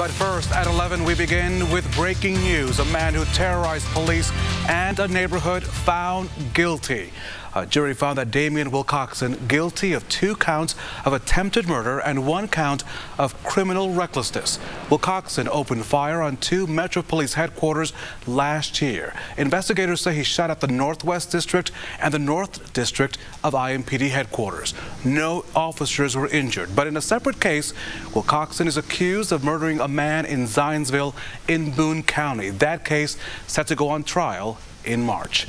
But first, at 11, we begin with breaking news. A man who terrorized police and a neighborhood found guilty. A jury found that Damoine Wilcoxson guilty of two counts of attempted murder and one count of criminal recklessness. Wilcoxson opened fire on two Metro Police headquarters last year. Investigators say he shot at the Northwest District and the North District of IMPD headquarters. No officers were injured, but in a separate case, Wilcoxson is accused of murdering a man in Zionsville in Boone County. That case set to go on trial in March.